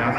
Ja,